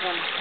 one.